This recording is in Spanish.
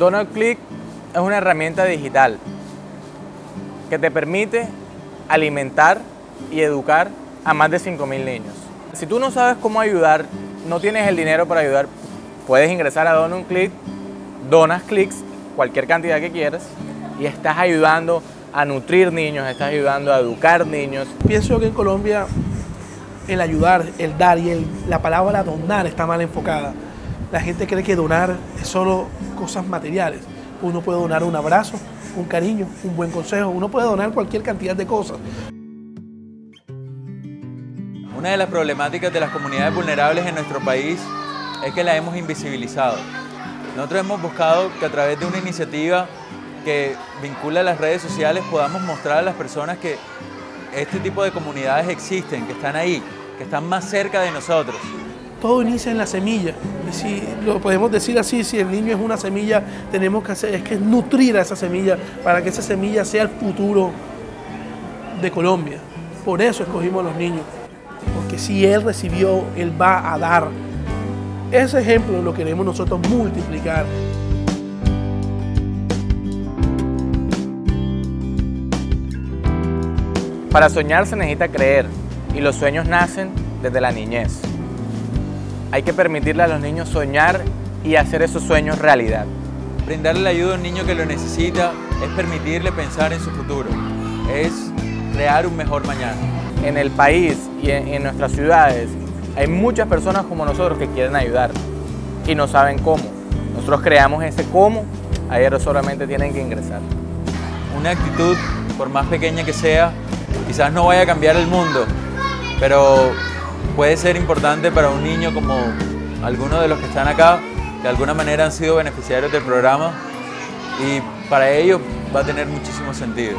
Donald Click es una herramienta digital que te permite alimentar y educar a más de 5.000 niños. Si tú no sabes cómo ayudar, no tienes el dinero para ayudar, puedes ingresar a Donald Click, donas clics, cualquier cantidad que quieras, y estás ayudando a nutrir niños, estás ayudando a educar niños. Pienso que en Colombia el ayudar, el dar y la palabra donar está mal enfocada. La gente cree que donar es solo cosas materiales. Uno puede donar un abrazo, un cariño, un buen consejo, uno puede donar cualquier cantidad de cosas. Una de las problemáticas de las comunidades vulnerables en nuestro país es que la hemos invisibilizado. Nosotros hemos buscado que a través de una iniciativa que vincula las redes sociales podamos mostrar a las personas que este tipo de comunidades existen, que están ahí, que están más cerca de nosotros. Todo inicia en la semilla. Y si lo podemos decir así, si el niño es una semilla, tenemos que hacer es que nutrir a esa semilla para que esa semilla sea el futuro de Colombia. Por eso escogimos a los niños. Porque si él recibió, él va a dar. Ese ejemplo lo queremos nosotros multiplicar. Para soñar se necesita creer y los sueños nacen desde la niñez. Hay que permitirle a los niños soñar y hacer esos sueños realidad. Brindarle la ayuda a un niño que lo necesita es permitirle pensar en su futuro, es crear un mejor mañana. En el país y en, nuestras ciudades hay muchas personas como nosotros que quieren ayudar y no saben cómo. Nosotros creamos ese cómo, ayer solamente tienen que ingresar. Una actitud, por más pequeña que sea, quizás no vaya a cambiar el mundo, pero puede ser importante para un niño como algunos de los que están acá, que de alguna manera han sido beneficiarios del programa y para ellos va a tener muchísimo sentido.